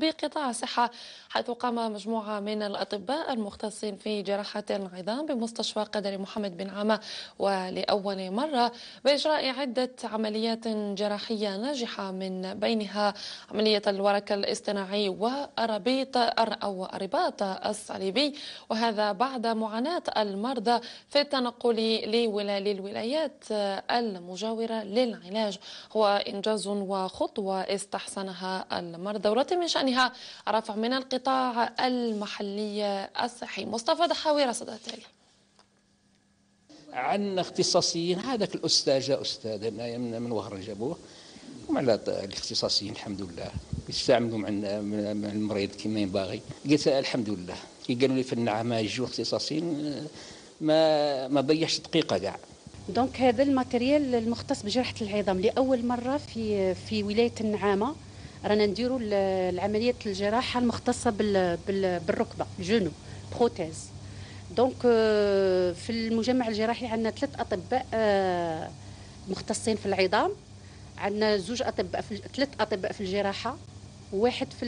بقطاع الصحة حيث قام مجموعة من الأطباء المختصين في جراحة العظام بمستشفى قدر محمد بن عامة ولأول مرة بإجراء عدة عمليات جراحية ناجحة من بينها عملية الورك الاصطناعي وربيط أو الرباط الصليبي وهذا بعد معاناة المرضى في التنقل للولايات المجاورة للعلاج. هو إنجاز وخطوة استحسنها المرضى. ولكن من شأن عنها رفع من القطاع المحلي الصحي. مصطفى دحاوي رصد التالي. عن اختصاصيين هذاك الأستاذ جاء أستاذ من وهران جابوه. ومع الاختصاصيين الحمد لله. يستعملوا مع المريض كما ينبغي. قلت الحمد لله. كي قالوا لي في النعمه يجوا اختصاصيين ما ما ضيعش دقيقة كاع. donc هذا ال matériel المختص بجراحه العظام لأول مرة في في ولاية النعامة. رانا نديروا العملية الجراحة المختصة بالركبة ال genou prothèse. donc euh, في المجمع الجراحي عندنا ثلاث أطباء آه، مختصين في العظام. عندنا زوج أطباء في ثلاث أطباء في الجراحة وواحد في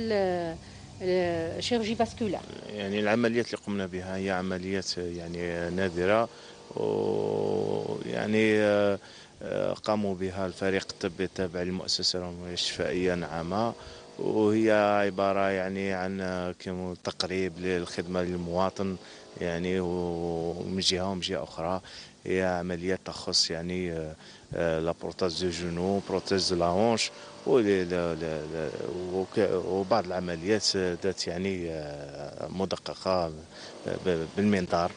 ال chirurgie vasculaire. يعني العمليات اللي قمنا بها هي عمليات يعني نادرة ويعني آه، قاموا بها الفريق الطبي التابع للمؤسسة الشفائية نعمة وهي عبارة يعني عن تقريب للخدمة للمواطن يعني ومن جهة ومن جهة أخرى هي عمليات تخص يعني آه، la prothèse de genou prothèse de la hanche وبعض العمليات ذات يعني آه، مدققة بالمنظار